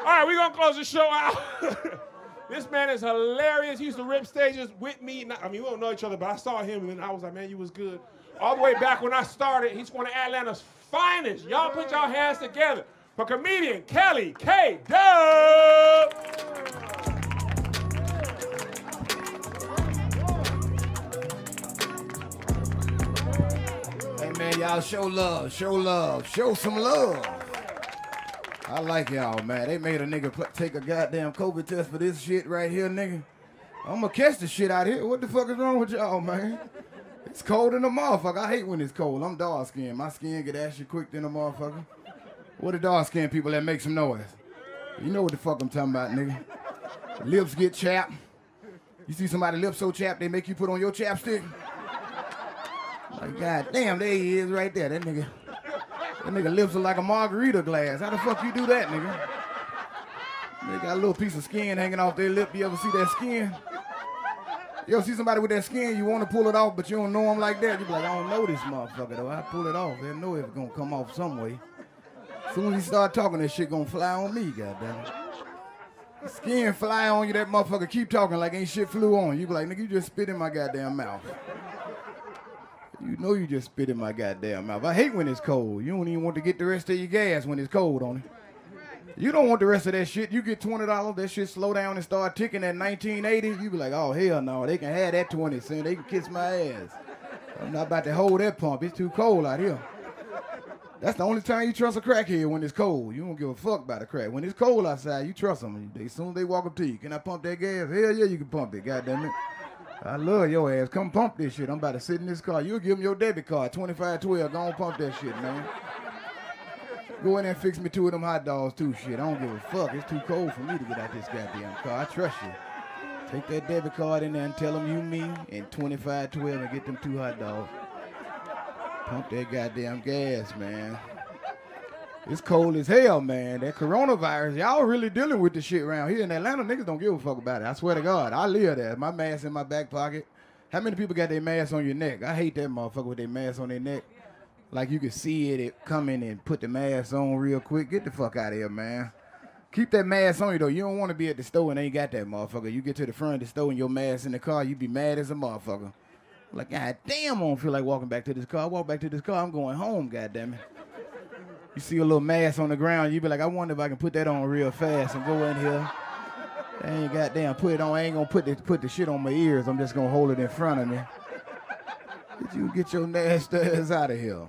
All right, we're gonna close the show out. this man is hilarious. He used to rip stages with me. I mean, we don't know each other, but I saw him and I was like, man, you was good. All the way back when I started, he's one of Atlanta's finest. Y'all put y'all hands together for comedian Kelly K. Dubb. Hey man, y'all show love, show love, show some love. I like y'all, man. They made a nigga take a goddamn COVID test for this shit right here, nigga. I'm gonna catch the shit out here. What the fuck is wrong with y'all, man? It's cold in the motherfucker. I hate when it's cold. I'm dark skinned. My skin get ashy quick than a motherfucker. What the dark skinned people that make some noise? You know what the fuck I'm talking about, nigga. Lips get chapped. You see somebody lips so chapped they make you put on your chapstick? Like, god damn, there he is right there. That nigga. That nigga lips are like a margarita glass. How the fuck you do that, nigga? They got a little piece of skin hanging off their lip. You ever see that skin? You ever see somebody with that skin, you want to pull it off, but you don't know them like that? You be like, I don't know this motherfucker though. I pull it off. They know it's gonna come off some way. Soon as he start talking, that shit gonna fly on me, goddamn. Skin fly on you, that motherfucker keep talking like ain't shit flew on. You be like, nigga, you just spit in my goddamn mouth. You know you just spit in my goddamn mouth. I hate when it's cold. You don't even want to get the rest of your gas when it's cold on it. You don't want the rest of that shit. You get twenty dollars, that shit slow down and start ticking at 1980. You be like, oh hell no, they can have that 20 cent. They can kiss my ass. I'm not about to hold that pump. It's too cold out here. That's the only time you trust a crackhead when it's cold. You don't give a fuck about a crack. When it's cold outside, you trust them. They, soon as they walk up to you, can I pump that gas? Hell yeah, you can pump it. God damn it. I love your ass. Come pump this shit. I'm about to sit in this car. You'll give them your debit card, 2512. Go on pump that shit, man. Go in there and fix me two of them hot dogs too, shit. I don't give a fuck. It's too cold for me to get out this goddamn car. I trust you. Take that debit card in there and tell them you me and 2512 and get them two hot dogs. Pump that goddamn gas, man. It's cold as hell, man. That coronavirus, y'all really dealing with the shit around here in Atlanta. Niggas don't give a fuck about it. I swear to God, I live there. My mask in my back pocket. How many people got their mask on your neck? I hate that motherfucker with their mask on their neck. Like you can see it, it coming and put the mask on real quick. Get the fuck out of here, man. Keep that mask on you though. You don't want to be at the store and ain't got that motherfucker. You get to the front of the store and your mask in the car, you be mad as a motherfucker. Like, god damn, I don't feel like walking back to this car. I walk back to this car, I'm going home, god damn it. You see a little mass on the ground, you be like, I wonder if I can put that on real fast and go in here. I ain't goddamn put it on. I ain't gonna put the put the shit on my ears. I'm just gonna hold it in front of me. Did you get your nasty ass out of here?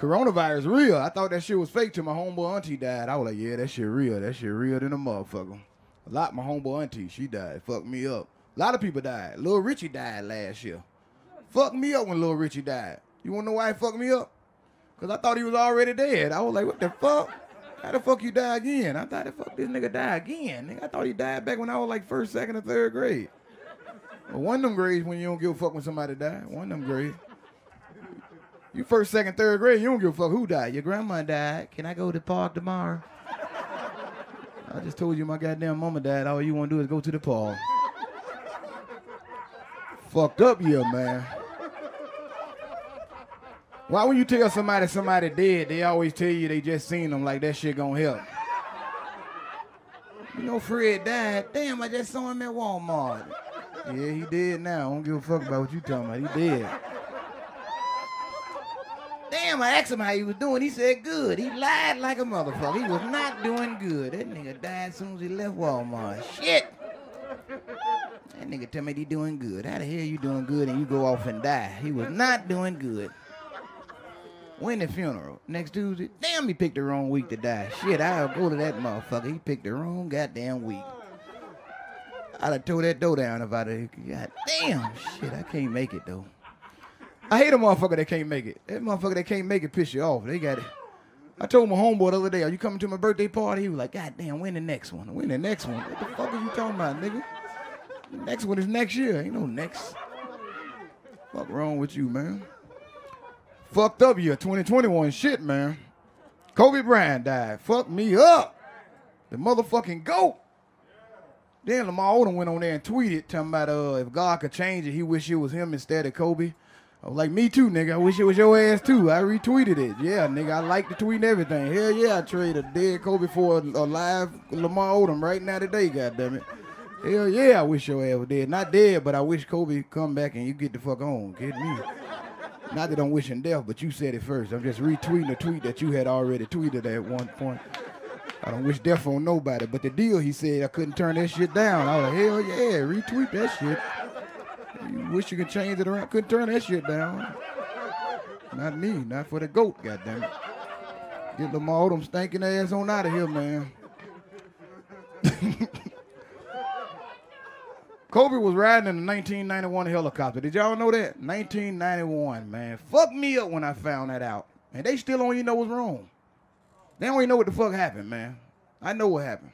Coronavirus real. I thought that shit was fake till my homeboy auntie died. I was like, yeah, that shit real. That shit real than a motherfucker. A lot my homeboy auntie, she died. Fucked me up. A lot of people died. Lil Richie died last year. Fucked me up when Lil Richie died. You wanna know why he fucked me up? Cause I thought he was already dead. I was like, what the fuck? How the fuck you die again? I thought the fuck this nigga die again. Nigga, I thought he died back when I was like first, second, or third grade. One of them grades when you don't give a fuck when somebody died. One of them grades. You first, second, third grade, you don't give a fuck who died. Your grandma died. Can I go to the park tomorrow? I just told you my goddamn mama died. All you want to do is go to the park. Fucked up year, man. Why when you tell somebody somebody dead, they always tell you they just seen them like that shit gonna help? You know Fred died. Damn, I just saw him at Walmart. Yeah, he dead now. I don't give a fuck about what you talking about. He dead. Damn, I asked him how he was doing. He said good. He lied like a motherfucker. He was not doing good. That nigga died as soon as he left Walmart. Shit. That nigga tell me he doing good. How the hell you doing good and you go off and die? He was not doing good. When the funeral? Next Tuesday? Damn, he picked the wrong week to die. Shit, I'll go to that motherfucker. He picked the wrong goddamn week. I'd have tore that door down if I'd have. God damn, shit, I can't make it though. I hate a motherfucker that can't make it. That motherfucker that can't make it piss you off. They got it. I told my homeboy the other day, are you coming to my birthday party? He was like, God damn, when the next one? When the next one? What the fuck are you talking about, nigga? The next one is next year. Ain't no next. Fuck wrong with you, man? Fucked up year, 2021 shit, man. Kobe Bryant died. Fuck me up. The motherfucking GOAT. Then Lamar Odom went on there and tweeted talking about uh, if God could change it, he wish it was him instead of Kobe. I was like, me too, nigga. I wish it was your ass too. I retweeted it. Yeah, nigga, I like the tweet and everything. Hell yeah, I trade a dead Kobe for a, a live Lamar Odom right now today, goddamn it. Hell yeah, I wish your ass was dead. Not dead, but I wish Kobe come back and you get the fuck on. Get me. Not that I'm wishing death, but you said it first. I'm just retweeting a tweet that you had already tweeted at one point. I don't wish death on nobody, but the deal he said I couldn't turn that shit down. I was like, hell yeah, retweet that shit. You wish you could change it around. Couldn't turn that shit down. Not me, not for the goat, goddamn it. Get Lamar them stinking ass on out of here, man. Kobe was riding in a 1991 helicopter. Did y'all know that? 1991, man. Fuck me up when I found that out. And they still don't even know what's wrong. They don't even know what the fuck happened, man. I know what happened.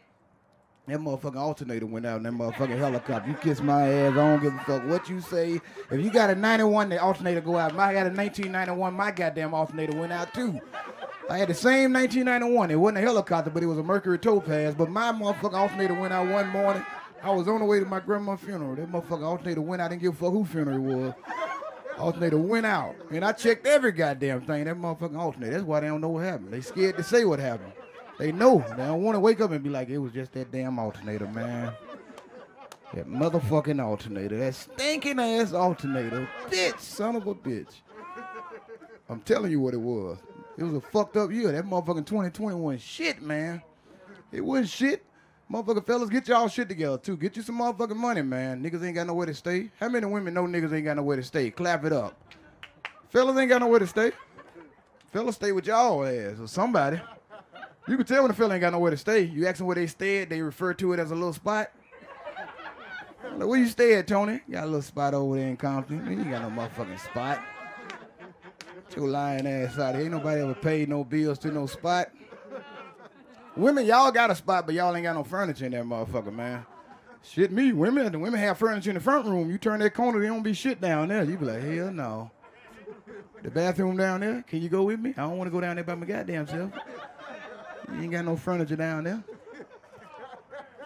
That motherfucking alternator went out in that motherfucking helicopter. You kiss my ass, I don't give a fuck what you say. If you got a 91, the alternator go out. I got a 1991, my goddamn alternator went out too. I had the same 1991. It wasn't a helicopter, but it was a Mercury Topaz. But my motherfucking alternator went out one morning. I was on the way to my grandma's funeral. That motherfucker alternator went out. I didn't give a fuck who funeral it was. Alternator went out. And I checked every goddamn thing. That motherfucking alternator. That's why they don't know what happened. They scared to say what happened. They know. They don't want to wake up and be like, it was just that damn alternator, man. That motherfucking alternator. That stinking ass alternator. Bitch, son of a bitch. I'm telling you what it was. It was a fucked up year. That motherfucking 2021 shit, man. It wasn't shit. Motherfucker fellas, get y'all shit together too. Get you some motherfucking money, man. Niggas ain't got nowhere to stay. How many women know niggas ain't got nowhere to stay? Clap it up. Fellas ain't got nowhere to stay. Fellas stay with y'all ass or somebody. You can tell when a fella ain't got nowhere to stay. You ask them where they stayed, they refer to it as a little spot. Like, where you stay at, Tony? Got a little spot over there in Compton. You ain't got no motherfucking spot. Two lying ass out here. Ain't nobody ever paid no bills to no spot. Women, y'all got a spot, but y'all ain't got no furniture in that motherfucker, man. Shit me, women, the women have furniture in the front room. You turn that corner, they don't be shit down there. You be like, hell no. The bathroom down there, can you go with me? I don't want to go down there by my goddamn self. You ain't got no furniture down there.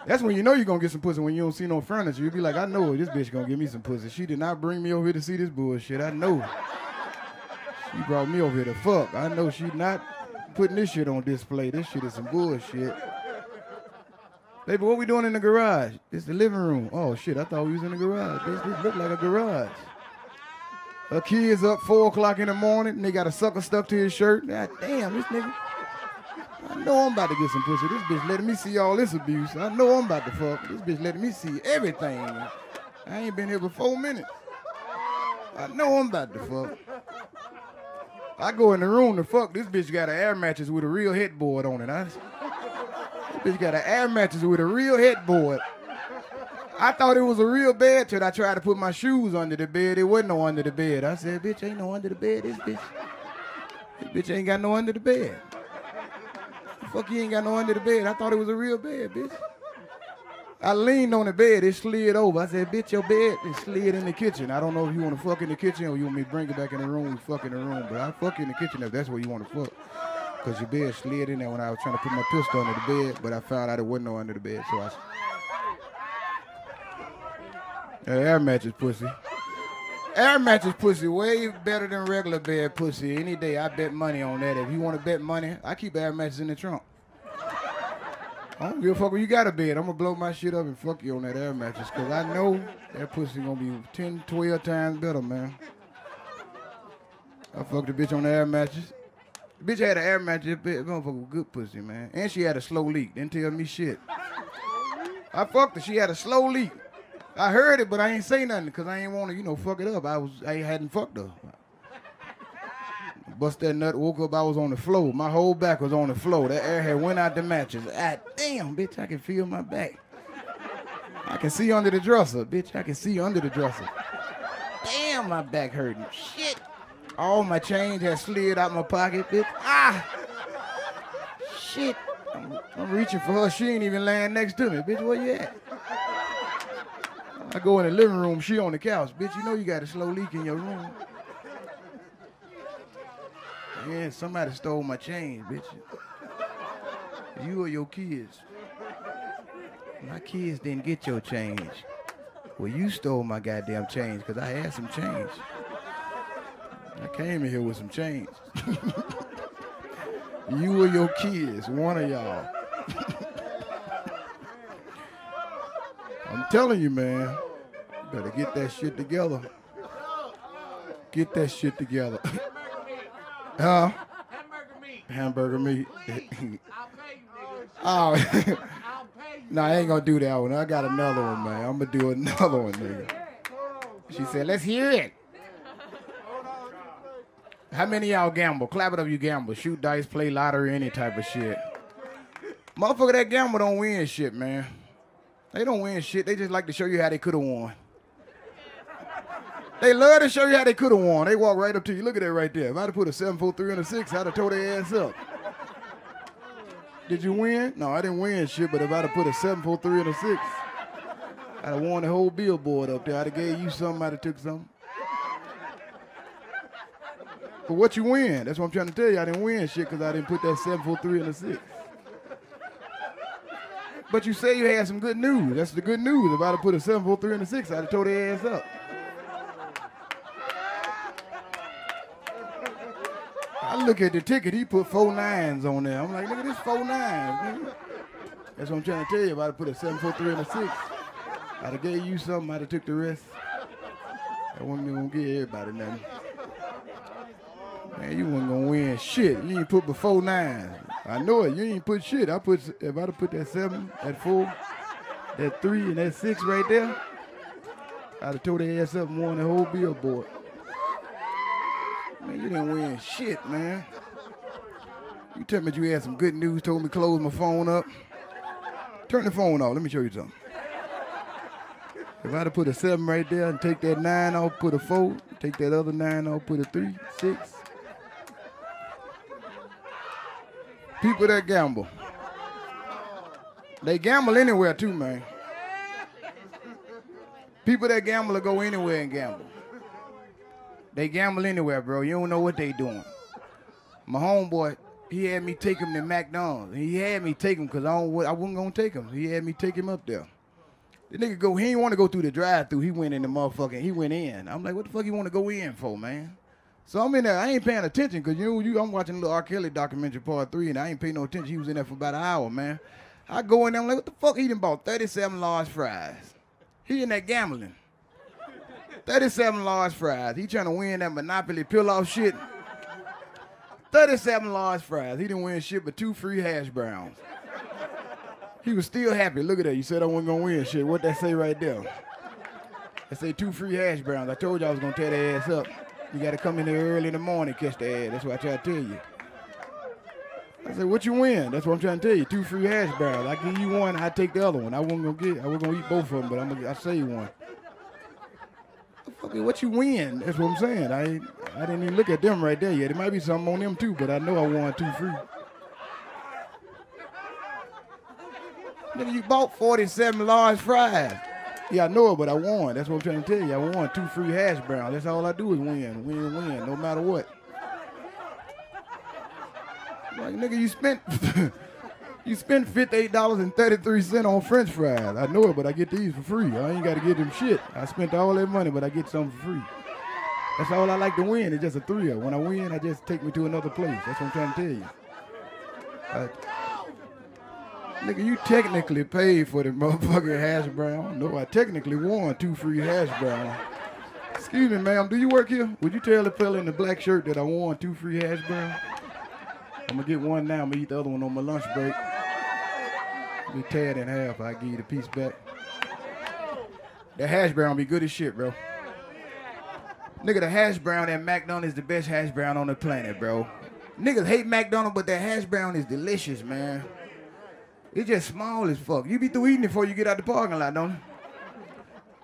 That's when you know you're gonna get some pussy when you don't see no furniture. You be like, I know this bitch gonna give me some pussy. She did not bring me over here to see this bullshit. I know. She brought me over here to fuck. I know she not putting this shit on display. This shit is some bullshit. Baby, what we doing in the garage? It's the living room. Oh shit, I thought we was in the garage. This, this look like a garage. Her kids up four o'clock in the morning and they got a sucker stuck to his shirt. God damn, this nigga. I know I'm about to get some pussy. This bitch letting me see all this abuse. I know I'm about to fuck. This bitch letting me see everything. I ain't been here for four minutes. I know I'm about to fuck. I go in the room to fuck. This bitch got an air mattress with a real headboard on it. I, this bitch got an air mattress with a real headboard. I thought it was a real bed till I tried to put my shoes under the bed. It wasn't no under the bed. I said, bitch, ain't no under the bed. This bitch, this bitch ain't got no under the bed. Fuck, you ain't got no under the bed. I thought it was a real bed, bitch. I leaned on the bed, it slid over. I said, bitch, your bed it slid in the kitchen. I don't know if you want to fuck in the kitchen or you want me to bring it back in the room and fuck in the room, but I fuck in the kitchen if that's where you want to fuck. Because your bed slid in there when I was trying to put my pistol under the bed, but I found out it wasn't no under the bed, so I... Air mattress pussy. Air mattress pussy way better than regular bed pussy. Any day I bet money on that. If you want to bet money, I keep air mattress in the trunk. I don't give a fuck when you got a bed. I'm gonna blow my shit up and fuck you on that air mattress. Cause I know that pussy gonna be 10, 12 times better, man. I fucked the bitch on the air mattress. The bitch had an air mattress, bitch, motherfucker, was good pussy, man. And she had a slow leak. Didn't tell me shit. I fucked her. She had a slow leak. I heard it, but I ain't say nothing because I ain't want to, you know, fuck it up. I was, I hadn't fucked her. Bust that nut, woke up, I was on the floor. My whole back was on the floor. That air had went out the mattress. Ah, damn, bitch, I can feel my back. I can see under the dresser, bitch. I can see under the dresser. Damn, my back hurting. Shit. All my change had slid out my pocket, bitch. Ah. Shit. I'm, I'm reaching for her. She ain't even laying next to me, bitch. Where you at? I go in the living room, she on the couch. Bitch, you know you got a slow leak in your room. Yeah, somebody stole my change, bitch. You or your kids. My kids didn't get your change. Well, you stole my goddamn change because I had some change. I came in here with some change. you or your kids, one of y'all. I'm telling you, man, you better get that shit together. Get that shit together. huh? Hamburger meat. Hamburger meat. Please, I'll pay you, nigga. Oh. no, I ain't gonna do that one. I got another one, man. I'm gonna do another one, nigga. She said, let's hear it. How many y'all gamble? Clap it up, you gamble. Shoot dice, play lottery, any type of shit. Motherfucker that gamble don't win shit, man. They don't win shit. They just like to show you how they could have won. They love to show you how they could have won. They walk right up to you. Look at that right there. If I'd have put a 7, 4, 3, and a 6, I'd have tore their ass up. Did you win? No, I didn't win shit, but if I'd have put a 7, 4, 3, and a 6, I'd have won the whole billboard up there. I'd have gave you something, I'd have took something. But what you win? That's what I'm trying to tell you. I didn't win shit because I didn't put that 7, 4, 3, and a 6. But you say you had some good news. That's the good news. If I'd have put a 7, 4, 3, and a 6, I'd have tore their ass up. Look at the ticket, he put four nines on there. I'm like, look at this four nines, nigga. That's what I'm trying to tell you. If I'd have put a 7, 4, 3, and a 6, I'd have gave you something, I'd have took the rest. I wasn't gonna give everybody nothing. Man, you wasn't gonna win shit. You ain't put before nine. I know it. You ain't put shit. I put if I'd have put that seven, that four, that three, and that six right there, I'd have tore their ass up and won the whole billboard. Man, you didn't win shit, man. You tell me you had some good news, told me to close my phone up. Turn the phone off. Let me show you something. If I'd have put a seven right there and take that nine off, put a four, take that other nine off, put a three, six, People that gamble. They gamble anywhere too, man. People that gamble will go anywhere and gamble. They gamble anywhere, bro. You don't know what they doing. My homeboy, he had me take him to McDonald's. He had me take him because I, don't, I wasn't going to take him. He had me take him up there. The nigga go, he didn't want to go through the drive through He went in the motherfucking, he went in. I'm like, what the fuck you want to go in for, man? So I'm in there. I ain't paying attention because you know you. I'm watching the R. Kelly documentary part three, and I ain't paying no attention. He was in there for about an hour, man. I go in there. I'm like, what the fuck? He done bought 37 large fries. He in that gambling. 37 large fries. He trying to win that Monopoly pill off shit. 37 large fries. He didn't win shit but two free hash browns. He was still happy. Look at that. You said I wasn't gonna win shit. What that say right there? That say two free hash browns. I told you I was gonna tear their ass up. You got to come in there early in the morning, catch the ass. That's what I try to tell you. I said, what you win? That's what I'm trying to tell you. Two free hash browns. I give you one, I take the other one. I wasn't gonna get. I was gonna eat both of them, but I'm gonna. I save one. Okay, what you win? That's what I'm saying. I I didn't even look at them right there yet. There might be something on them too, but I know I won two free. Nigga, you bought 47 large fries. Yeah, I know it, but I won. That's what I'm trying to tell you. I won two free hash browns. That's all I do is win, win, win, no matter what. Like nigga, you spent you thirty-three cent on French fries. I know it, but I get these for free. I ain't got to get them shit. I spent all that money, but I get something for free. That's all I like to win. It's just a thrill. When I win, I just take me to another place. That's what I'm trying to tell you. Nigga, you technically paid for the motherfucking hash brown. No, I technically won two free hash brown. Excuse me, ma'am, do you work here? Would you tell the fella in the black shirt that I won two free hash brown? I'm gonna get one now, I'm gonna eat the other one on my lunch break. Be tear it in half, I give you the piece back. That hash brown be good as shit, bro. Nigga, the hash brown at McDonald's is the best hash brown on the planet, bro. Niggas hate McDonald's, but that hash brown is delicious, man. It's just small as fuck. You be through eating it before you get out the parking lot, don't you?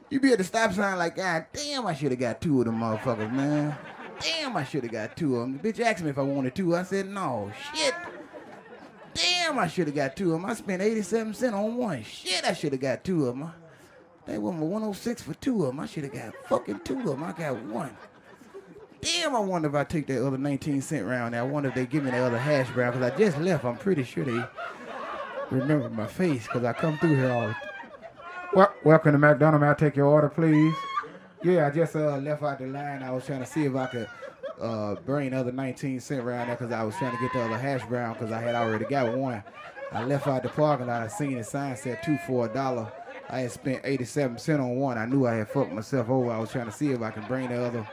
You be at the stop sign like, God damn, I should have got two of them motherfuckers, man. Damn, I should have got two of them. The bitch asked me if I wanted two. I said, no. Shit. Damn, I should have got two of them. I spent 87 cents on one. Shit, I should have got two of them. They for 106 for two of them. I should have got fucking two of them. I got one. Damn, I wonder if I take that other 19 cent round. I wonder if they give me the other hash brown because I just left. I'm pretty sure they remember my face because I come through here all well, welcome to McDonald's. May I take your order, please? Yeah, I just uh, left out the line. I was trying to see if I could uh, bring the other 19 cent around there because I was trying to get the other hash brown because I had already got one. I left out the parking lot. I seen the sign said two for a dollar. I had spent 87 cent on one. I knew I had fucked myself over. I was trying to see if I could bring the other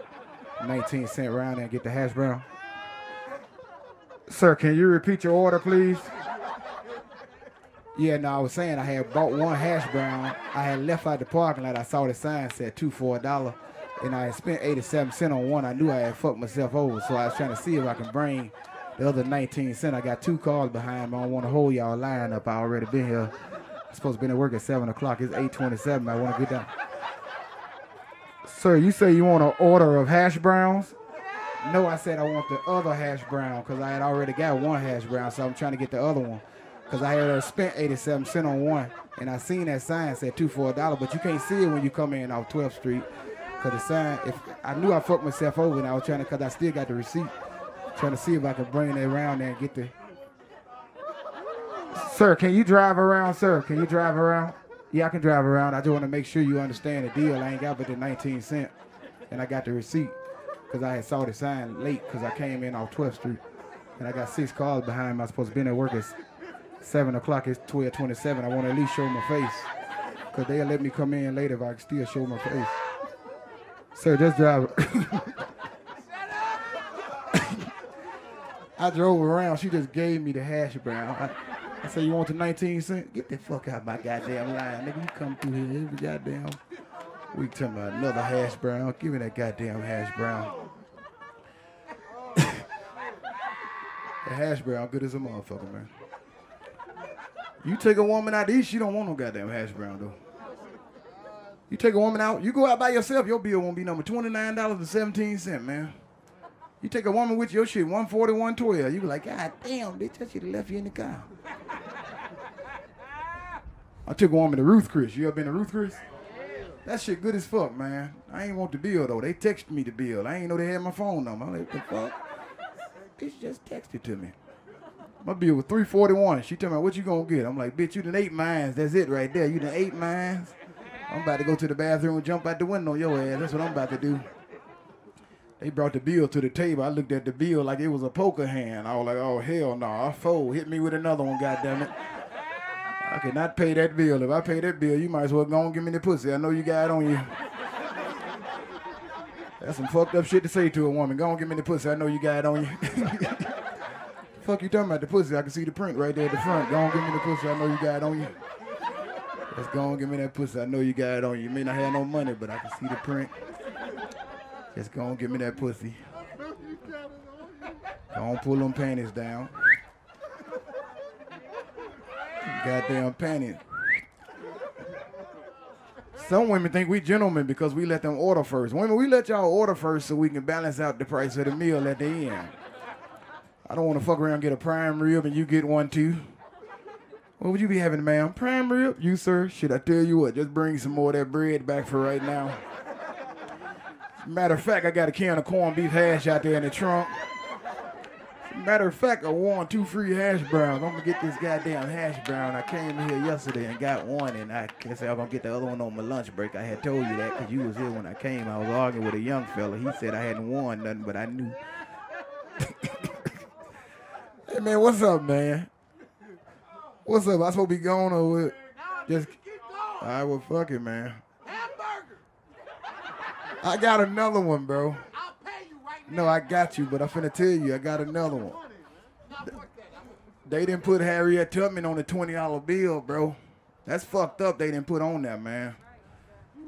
19 cent there and get the hash brown. Sir, can you repeat your order, please? Yeah, no, I was saying I had bought one hash brown. I had left out the parking lot. I saw the sign said two for a dollar, and I spent 87 cent on one. I knew I had fucked myself over, so I was trying to see if I can bring the other 19 cent. I got two cars behind me. I don't want to hold y'all line up. I already been here. I'm supposed to be at work at 7 o'clock. It's 8.27. I want to get down. Sir, you say you want an order of hash browns? No, I said I want the other hash brown because I had already got one hash brown, so I'm trying to get the other one. Because I had spent 87 cents on one, and I seen that sign said two for a dollar, but you can't see it when you come in off 12th Street. Because the sign, if I knew I fucked myself over, and I was trying to, because I still got the receipt, trying to see if I could bring it around there and get the. Sir, can you drive around, sir? Can you drive around? Yeah, I can drive around. I just want to make sure you understand the deal. I ain't got but the 19 cent, and I got the receipt because I had saw the sign late because I came in off 12th Street, and I got six cars behind me. I supposed to be at work at 7 o'clock. It's 12:27. I want to at least show my face because they'll let me come in later if I can still show my face. Sir, just drive. I drove around. She just gave me the hash brown. I, I said, you want the 19 cent? Get the fuck out of my goddamn line. Nigga, you come through here every goddamn week talking about another hash brown. Give me that goddamn hash brown. the hash brown good as a motherfucker, man. You take a woman out to eat, she don't want no goddamn hash brown, though. You take a woman out, you go out by yourself, your bill won't be number $29.17, man. You take a woman with your shit, 140, 112. You be like, God damn, bitch, I should have left you in the car. I took a woman to Ruth Chris. You ever been to Ruth Chris? That shit good as fuck, man. I ain't want the bill though. They texted me the bill. I ain't know they had my phone number. I'm like, what the fuck? Bitch just texted to me. My bill was 341. She told me, what you gonna get? I'm like, bitch, you done eight mines. That's it right there. You done eight mines. I'm about to go to the bathroom and jump out the window on your ass. That's what I'm about to do. They brought the bill to the table. I looked at the bill like it was a poker hand. I was like, oh, hell no. I fold. Hit me with another one, goddammit. I cannot pay that bill. If I pay that bill, you might as well go and give me the pussy. I know you got it on you. That's some fucked up shit to say to a woman. Go and give me the pussy. I know you got it on you. Fuck you talking about the pussy? I can see the print right there at the front. Go and give me the pussy. I know you got it on you. Let's go and give me that pussy. I know you got it on you. You may not have no money, but I can see the print. Just go and give me that pussy. Don't pull them panties down. Goddamn panties. Some women think we gentlemen because we let them order first. Women, we let y'all order first so we can balance out the price of the meal at the end. I don't want to fuck around get a prime rib and you get one too. What would you be having, ma'am? Prime rib? You, sir? Should I tell you what? Just bring some more of that bread back for right now. Matter of fact, I got a can of corned beef hash out there in the trunk. Matter of fact, I won two free hash browns. I'm gonna get this goddamn hash brown. I came here yesterday and got one, and I guess I'm gonna get the other one on my lunch break. I had told you that because you was here when I came. I was arguing with a young fella. He said I hadn't won nothing, but I knew. hey man, what's up, man? What's up? I supposed to be going or what? Just. All right, well, fuck it, man. Hamburger. I got another one, bro. I'll pay you right now. No, I got you, but I'm finna tell you, I got another one. They didn't put Harriet Tubman on the $20 bill, bro. That's fucked up they didn't put on that, man.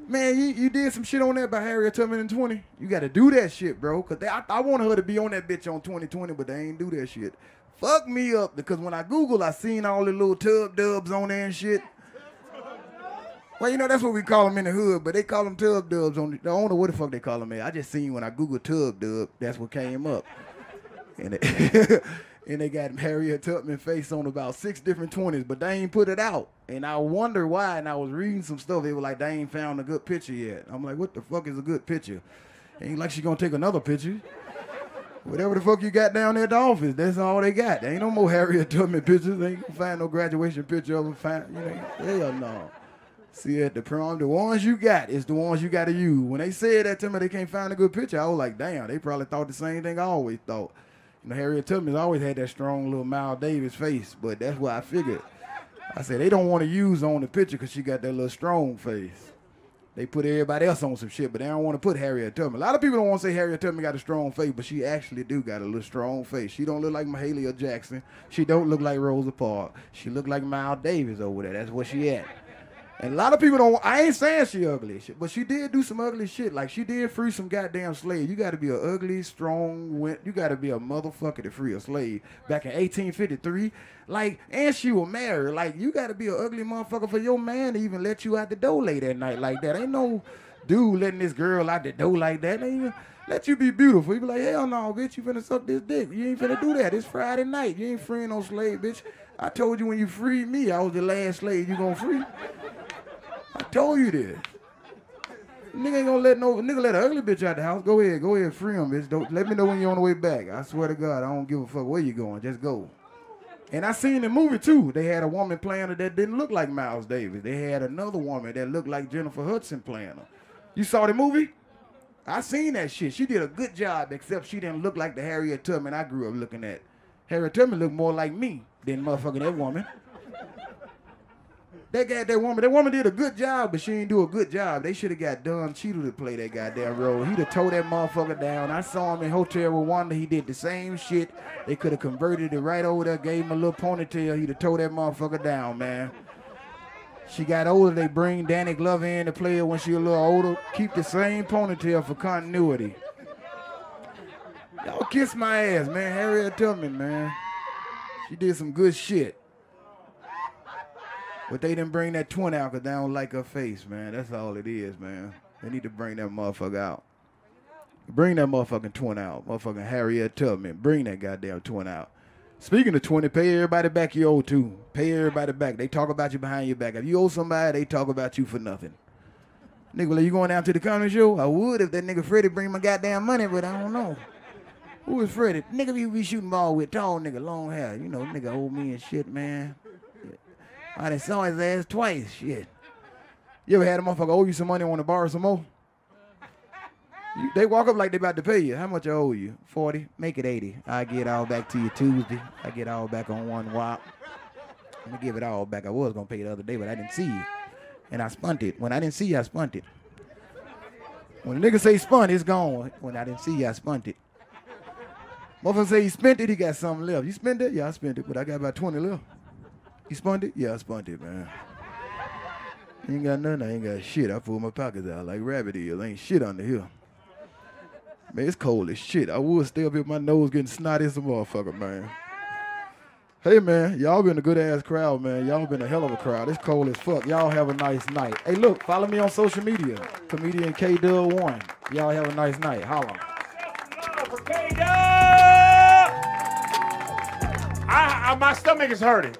Man, you, you did some shit on that by Harriet Tubman in 20. You got to do that shit, bro. Because I, I wanted her to be on that bitch on 2020, but they ain't do that shit. Fuck me up because when I Google, I seen all the little tub dubs on there and shit. Well, you know, that's what we call them in the hood, but they call them tub dubs on the, I don't know what the fuck they call them, man. I just seen when I Googled tub dub, that's what came up. And, it, and they got Harriet Tubman face on about six different 20s, but they ain't put it out. And I wonder why, and I was reading some stuff, they were like, they ain't found a good picture yet. I'm like, what the fuck is a good picture? Ain't like she gonna take another picture. Whatever the fuck you got down there at the office, that's all they got. There ain't no more Harriet Tubman pictures. They ain't gonna find no graduation picture of her. Find, you know, hell no. See at the prom, the ones you got is the ones you got to use. When they said that to me, they can't find a good picture. I was like, damn, they probably thought the same thing I always thought. You know, Harriet Tubman's always had that strong little Miles Davis face, but that's what I figured. I said they don't want to use on the picture because she got that little strong face. They put everybody else on some shit, but they don't want to put Harriet Tubman. A lot of people don't want to say Harriet Tubman got a strong face, but she actually do got a little strong face. She don't look like Mahalia Jackson. She don't look like Rosa Parks. She look like Miles Davis over there. That's where she at. And a lot of people don't. I ain't saying she ugly, shit, but she did do some ugly shit. Like she did free some goddamn slave. You got to be a ugly, strong. You got to be a motherfucker to free a slave back in 1853. Like, and she was married. Like, you got to be an ugly motherfucker for your man to even let you out the door late at night like that. Ain't no dude letting this girl out the door like that. They even let you be beautiful. You be like, hell no, bitch, you finna suck this dick. You ain't finna do that. It's Friday night. You ain't freeing no slave, bitch. I told you when you freed me, I was the last slave you gonna free. I told you this. Nigga ain't gonna let no nigga let an ugly bitch out the house. Go ahead, go ahead, free him, bitch. Don't let me know when you're on the way back. I swear to God, I don't give a fuck where you going. Just go. And I seen the movie too. They had a woman playing her that didn't look like Miles Davis. They had another woman that looked like Jennifer Hudson playing her. You saw the movie? I seen that shit. She did a good job, except she didn't look like the Harriet Tubman I grew up looking at. Harriet Tubman looked more like me than motherfucking that woman. That got that woman. That woman did a good job, but she didn't do a good job. They should have got Don Cheadle to play that goddamn role. He'd have towed that motherfucker down. I saw him in Hotel Rwanda. He did the same shit. They could have converted it right over there, gave him a little ponytail. He'd have towed that motherfucker down, man. She got older. They bring Danny Glover in to play her when she a little older. Keep the same ponytail for continuity. Y'all kiss my ass, man. Harriet Tubman, man. She did some good shit. But they didn't bring that twin out because they don't like her face, man. That's all it is, man. They need to bring that motherfucker out. Bring that motherfucking twin out. Motherfucking Harriet Tubman. Bring that goddamn twin out. Speaking of 20, pay everybody back you owe too. Pay everybody back. They talk about you behind your back. If you owe somebody, they talk about you for nothing. Nigga, well, you going down to the comedy show? I would if that nigga Freddie bring my goddamn money, but I don't know. Who is Freddie? Nigga you be shooting ball with tall nigga, long hair. You know, nigga owe me and shit, man. I done saw his ass twice. Shit. You ever had a motherfucker owe you some money want to borrow some more? You, they walk up like they about to pay you. How much I owe you? 40? Make it 80. I get all back to you Tuesday. I get all back on one wop. I'm gonna give it all back. I was gonna pay the other day, but I didn't see you. And I spunt it. When I didn't see you, I spunt it. When the nigga say spun, it's gone. When I didn't see you, I spunt it. Motherfucker say he spent it, he got something left. You spent it? Yeah, I spent it, but I got about 20 left. You spun it? Yeah, I spun it, man. Ain't got nothing, I ain't got shit. I pulled my pockets out like rabbit ears. Ain't shit under here. Man, it's cold as shit. I would stay up here my nose getting snotty as a motherfucker, man. Hey, man, y'all been a good ass crowd, man. Y'all been a hell of a crowd. It's cold as fuck. Y'all have a nice night. Hey, look, follow me on social media. Comedian K Dubb One. Y'all have a nice night. Holla. I, I, my stomach is hurting.